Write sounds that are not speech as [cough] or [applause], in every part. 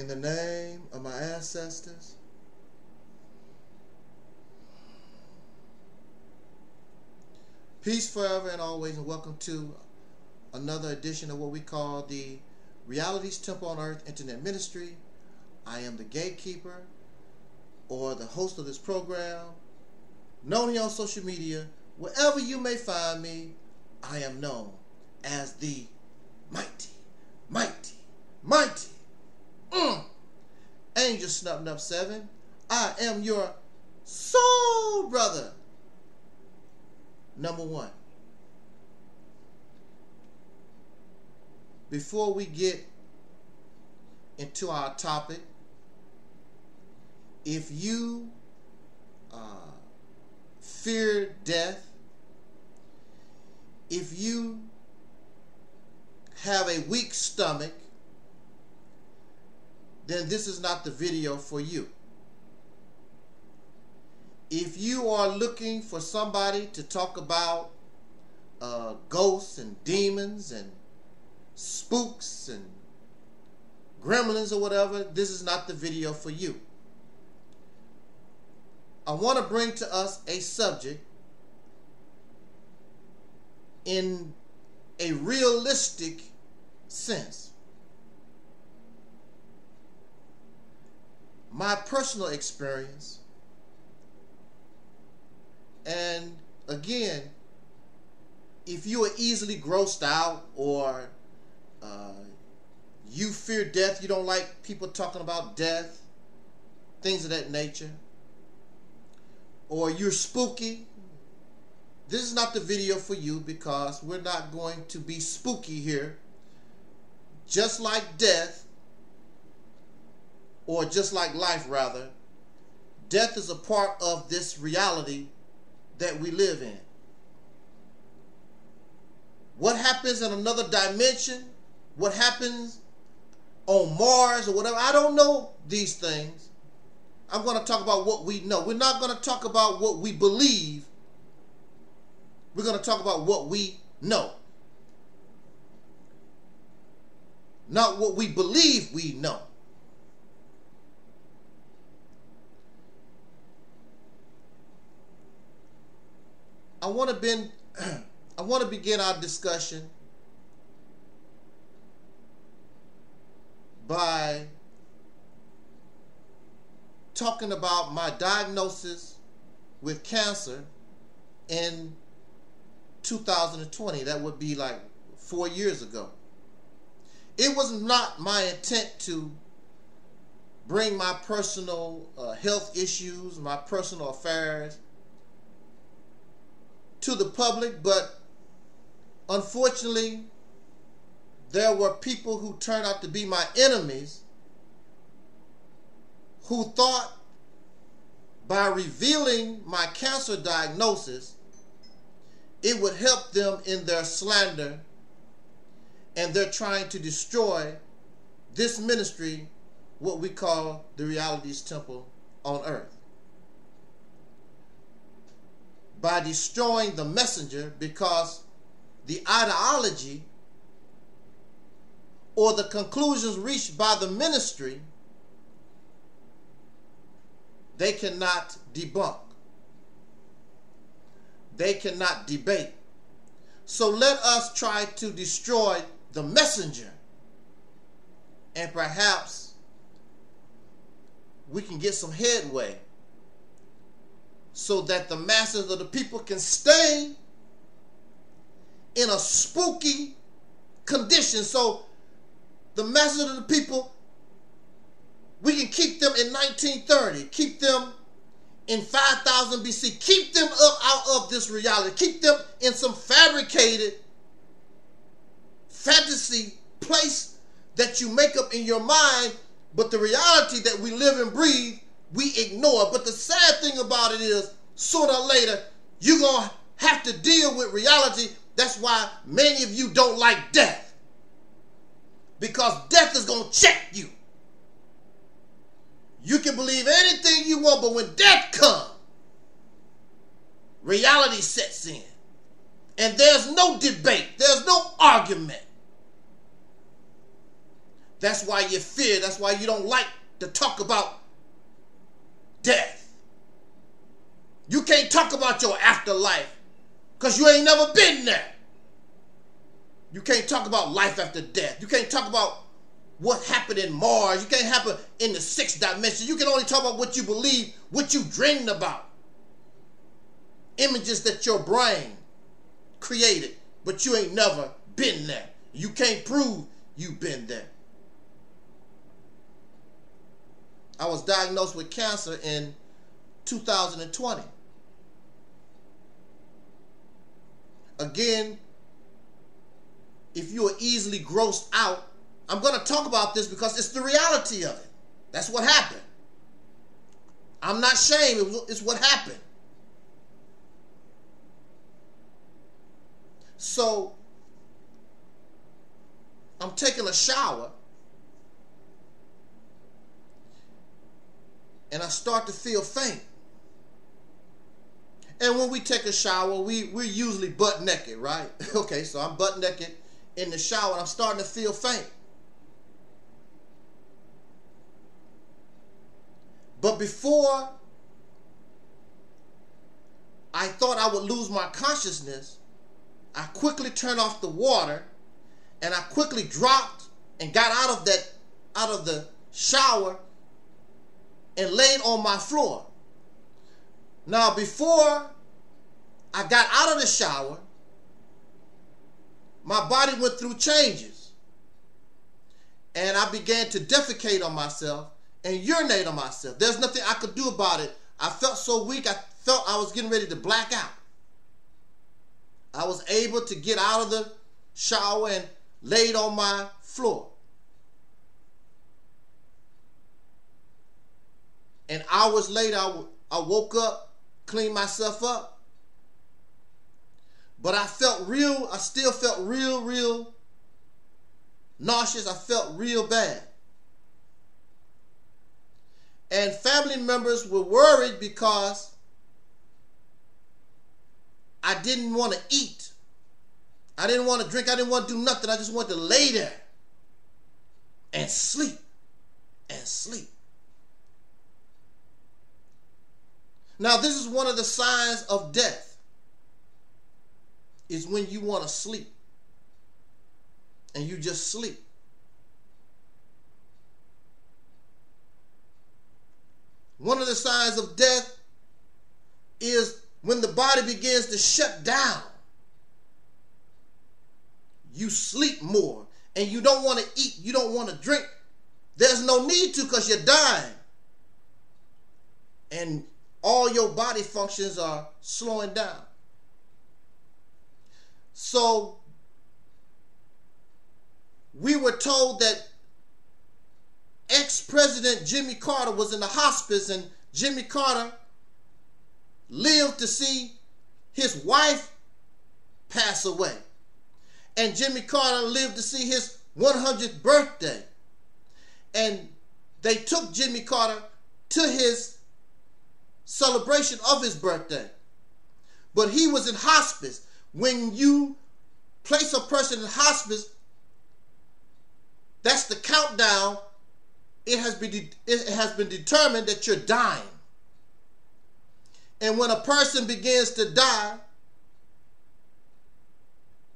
In the name of my ancestors, peace forever and always, and welcome to another edition of what we call the Reality's Temple on Earth Internet Ministry. I am the gatekeeper or the host of this program, known here on social media. Wherever you may find me, I am known as the mighty, mighty, mighty. Angelsnupnup7. I am your soul brother. Number one. Before we get into our topic, if you uh, fear death, if you have a weak stomach, then this is not the video for you. If you are looking for somebody to talk about uh, ghosts and demons and spooks and gremlins or whatever, this is not the video for you. I want to bring to us a subject in a realistic sense. My personal experience. And again, if you are easily grossed out or uh, you fear death, you don't like people talking about death, things of that nature, or you're spooky, this is not the video for you because we're not going to be spooky here. Just like death, or just like life, rather, death is a part of this reality that we live in. What happens in another dimension, what happens on Mars or whatever, I don't know these things. I'm going to talk about what we know. We're not going to talk about what we believe. We're going to talk about what we know. Not what we believe we know. I want to begin. I want to begin our discussion by talking about my diagnosis with cancer in 2020. That would be like four years ago. It was not my intent to bring my personal uh, health issues, my personal affairs to the public, but unfortunately, there were people who turned out to be my enemies who thought by revealing my cancer diagnosis, it would help them in their slander and they're trying to destroy this ministry, what we call the Reality's Temple on earth by destroying the messenger because the ideology or the conclusions reached by the ministry they cannot debunk. They cannot debate. So let us try to destroy the messenger and perhaps we can get some headway so that the masses of the people can stay in a spooky condition. So the masses of the people, we can keep them in 1930, keep them in 5000 BC, keep them up out of this reality, keep them in some fabricated fantasy place that you make up in your mind, but the reality that we live and breathe we ignore. But the sad thing about it is, sooner or later, you're going to have to deal with reality. That's why many of you don't like death. Because death is going to check you. You can believe anything you want, but when death comes, reality sets in. And there's no debate, there's no argument. That's why you fear. That's why you don't like to talk about death. You can't talk about your afterlife because you ain't never been there. You can't talk about life after death. You can't talk about what happened in Mars. You can't happen in the sixth dimension. You can only talk about what you believe, what you dreamed about. Images that your brain created, but you ain't never been there. You can't prove you've been there. I was diagnosed with cancer in 2020. Again, if you are easily grossed out, I'm going to talk about this because it's the reality of it. That's what happened. I'm not ashamed, it's what happened. So, I'm taking a shower and I start to feel faint. And when we take a shower, we, we're usually butt naked, right? [laughs] okay, so I'm butt naked in the shower and I'm starting to feel faint. But before I thought I would lose my consciousness, I quickly turned off the water and I quickly dropped and got out of that out of the shower and laid on my floor. Now before I got out of the shower, my body went through changes. And I began to defecate on myself and urinate on myself. There's nothing I could do about it. I felt so weak, I felt I was getting ready to black out. I was able to get out of the shower and laid on my floor. And hours later, I woke up, cleaned myself up, but I felt real, I still felt real, real nauseous. I felt real bad. And family members were worried because I didn't want to eat. I didn't want to drink. I didn't want to do nothing. I just wanted to lay there and sleep and sleep. Now, this is one of the signs of death is when you want to sleep and you just sleep. One of the signs of death is when the body begins to shut down. You sleep more and you don't want to eat, you don't want to drink. There's no need to because you're dying. And all your body functions are slowing down. So we were told that ex President Jimmy Carter was in the hospice, and Jimmy Carter lived to see his wife pass away. And Jimmy Carter lived to see his 100th birthday. And they took Jimmy Carter to his celebration of his birthday. But he was in hospice when you place a person in hospice, that's the countdown. It has been it has been determined that you're dying. And when a person begins to die,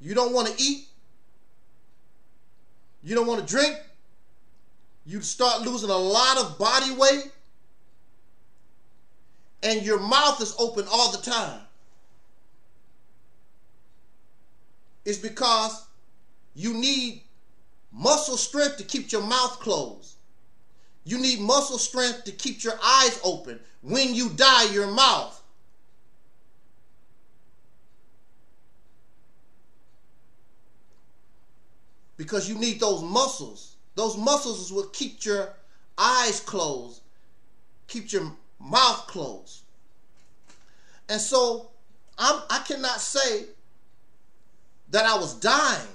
you don't want to eat. You don't want to drink. You start losing a lot of body weight. And your mouth is open all the time. is because you need muscle strength to keep your mouth closed. You need muscle strength to keep your eyes open. When you die, your mouth. Because you need those muscles. Those muscles will keep your eyes closed, keep your mouth closed. And so I'm, I cannot say that I was dying.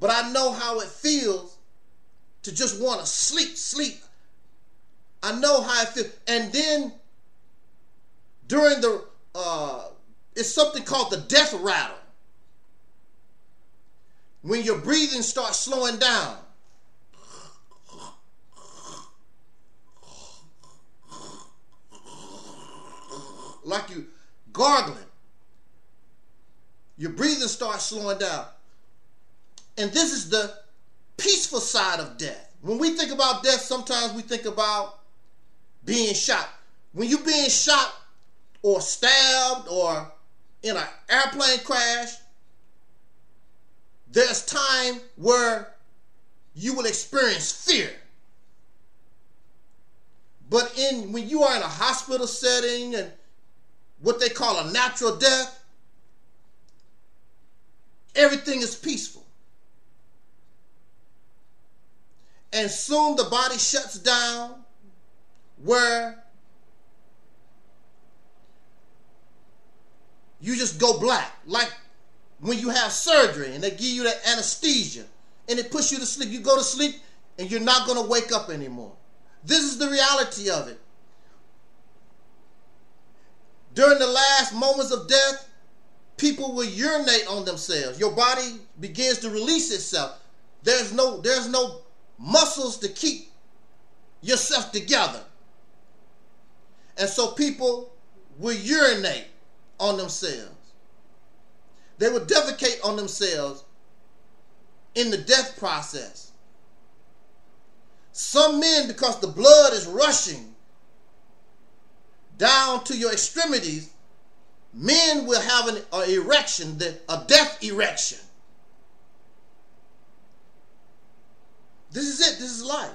But I know how it feels to just want to sleep, sleep. I know how it feels. And then during the, uh, it's something called the death rattle. When your breathing starts slowing down like you gargling. Your breathing starts slowing down. And this is the peaceful side of death. When we think about death, sometimes we think about being shot. When you're being shot or stabbed or in an airplane crash, there's time where you will experience fear. But in when you are in a hospital setting and what they call a natural death, everything is peaceful. And soon the body shuts down where you just go black. Like when you have surgery and they give you that anesthesia and it puts you to sleep. You go to sleep and you're not going to wake up anymore. This is the reality of it. During the last moments of death, people will urinate on themselves. Your body begins to release itself. There's no there's no muscles to keep yourself together. And so people will urinate on themselves. They will defecate on themselves in the death process. Some men, because the blood is rushing down to your extremities, men will have an, erection, a death erection. This is it. This is life.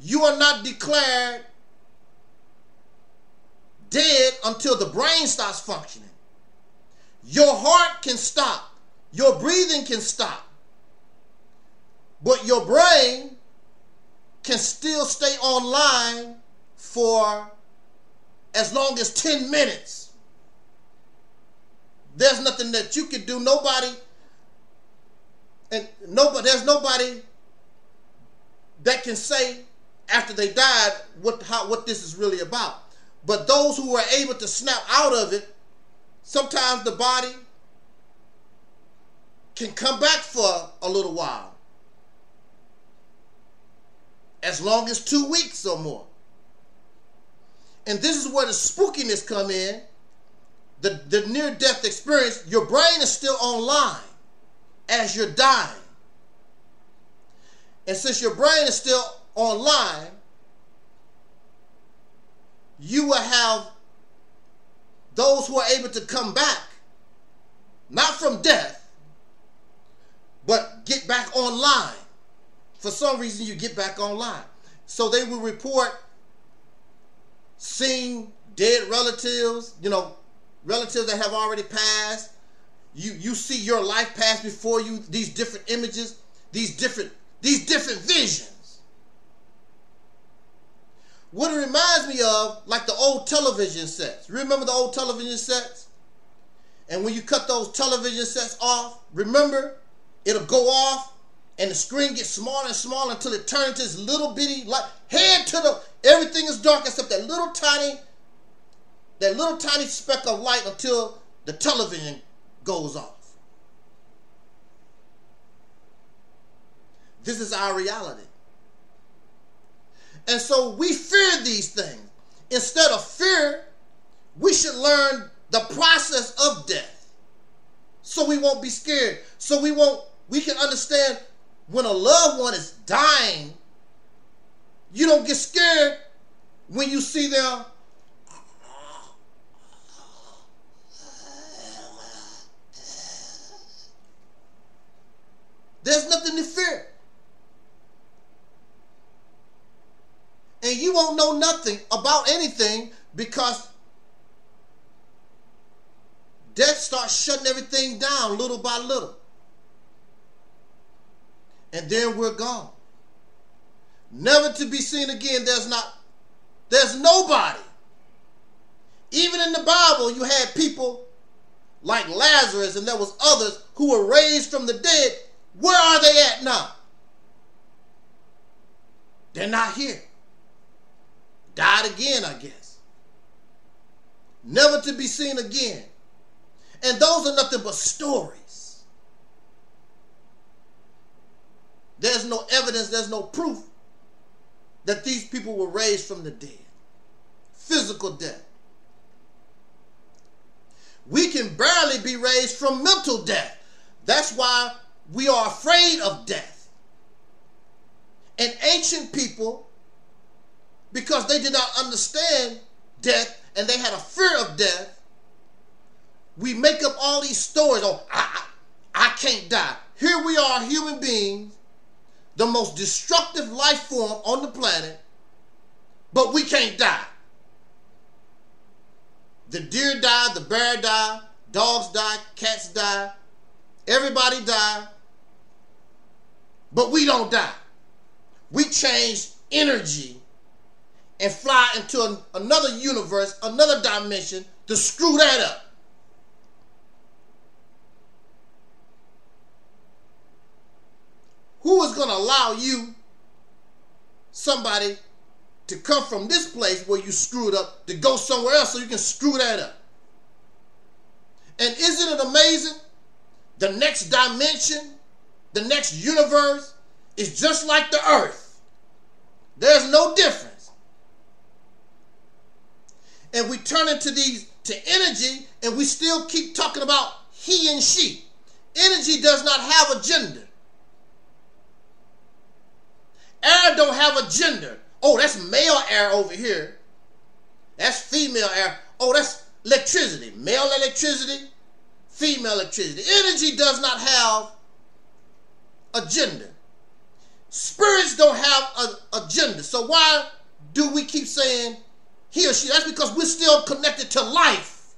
You are not declared dead until the brain starts functioning. Your heart can stop. Your breathing can stop. But your brain can still stay online for as long as 10 minutes. There's nothing that you can do. Nobody, and nobody, there's nobody that can say after they died what how what this is really about. But those who were able to snap out of it, sometimes the body can come back for a little while. As long as two weeks or more. And this is where the spookiness come in. The, the near-death experience, your brain is still online as you're dying. And since your brain is still online, you will have those who are able to come back, not from death, but get back online. For some reason, you get back online. So they will report seeing dead relatives, you know, relatives that have already passed. You you see your life pass before you, these different images, these different these different visions. What it reminds me of, like the old television sets. Remember the old television sets? And when you cut those television sets off, remember, it'll go off and the screen gets smaller and smaller until it turns this little bitty light. Head to the everything is dark except that little tiny, that little tiny speck of light until the television goes off. This is our reality. And so we fear these things. Instead of fear, we should learn the process of death. So we won't be scared. So we won't we can understand when a loved one is dying, you don't get scared when you see them There's nothing to fear. And you won't know nothing about anything because death starts shutting everything down little by little and then we're gone. Never to be seen again. There's not, there's nobody. Even in the Bible, you had people like Lazarus and there was others who were raised from the dead. Where are they at now? They're not here. Died again, I guess. Never to be seen again. And those are nothing but stories. There's no evidence, there's no proof that these people were raised from the dead. physical death. We can barely be raised from mental death. That's why we are afraid of death. And ancient people, because they did not understand death and they had a fear of death, we make up all these stories. Oh, I, I, I can't die. Here we are, human beings, the most destructive life form on the planet, but we can't die. The deer die, the bear die, dogs die, cats die, everybody die, but we don't die. We change energy and fly into an, another universe, another dimension to screw that up. Is going to allow you, somebody, to come from this place where you screwed up to go somewhere else so you can screw that up? And isn't it amazing? The next dimension, the next universe is just like the earth. There's no difference. And we turn into these to energy and we still keep talking about he and she. Energy does not have a gender. Air don't have a gender. Oh, that's male air over here. That's female air. Oh, that's electricity. Male electricity, female electricity. Energy does not have a gender. Spirits don't have a, a gender. So why do we keep saying he or she? That's because we're still connected to life.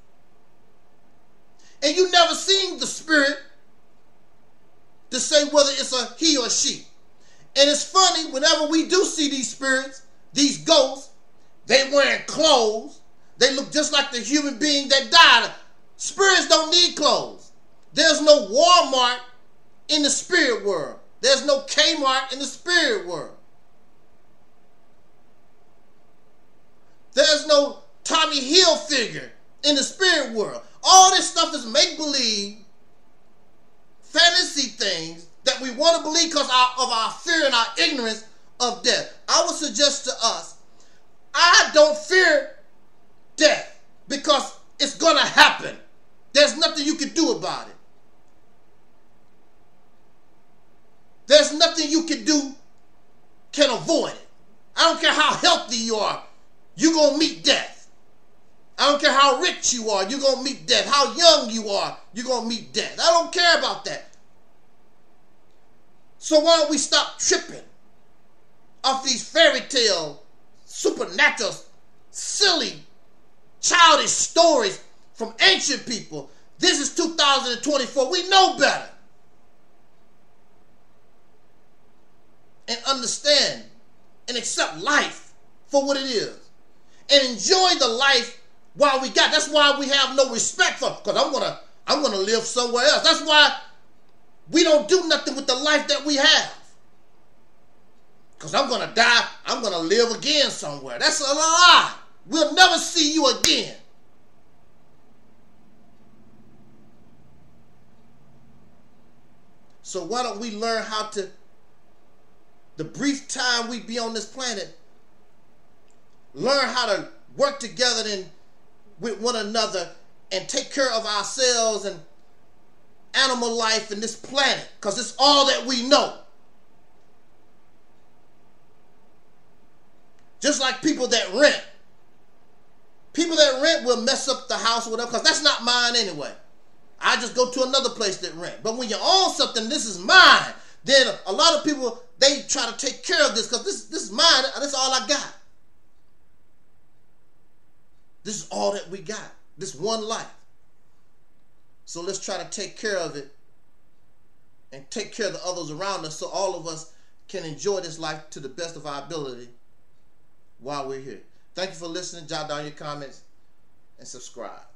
And you never seen the spirit to say whether it's a he or she. And it's funny, whenever we do see these spirits, these ghosts, they wearing clothes. They look just like the human being that died. Spirits don't need clothes. There's no Walmart in the spirit world. There's no Kmart in the spirit world. There's no Tommy Hilfiger in the spirit world. All this stuff is make believe, fantasy things that we want to believe because of our fear and our ignorance of death. I would suggest to us, I don't fear death because it's going to happen. There's nothing you can do about it. There's nothing you can do can avoid it. I don't care how healthy you are, you're going to meet death. I don't care how rich you are, you're going to meet death. How young you are, you're going to meet death. I don't care about that. So why don't we stop tripping off these fairy tale, supernatural, silly, childish stories from ancient people? This is 2024. We know better. And understand and accept life for what it is. And enjoy the life while we got. That's why we have no respect for because I'm gonna I'm gonna live somewhere else. That's why we don't do nothing with the life that we have. Because I'm going to die, I'm going to live again somewhere. That's a lie. We'll never see you again. So why don't we learn how to, the brief time we be on this planet, learn how to work together and with one another and take care of ourselves and animal life in this planet because it's all that we know. Just like people that rent. People that rent will mess up the house or whatever because that's not mine anyway. I just go to another place that rent. But when you own something, this is mine. Then a lot of people they try to take care of this because this this is mine. That's all I got. This is all that we got. This one life. So let's try to take care of it and take care of the others around us so all of us can enjoy this life to the best of our ability while we're here. Thank you for listening. Jot down your comments and subscribe.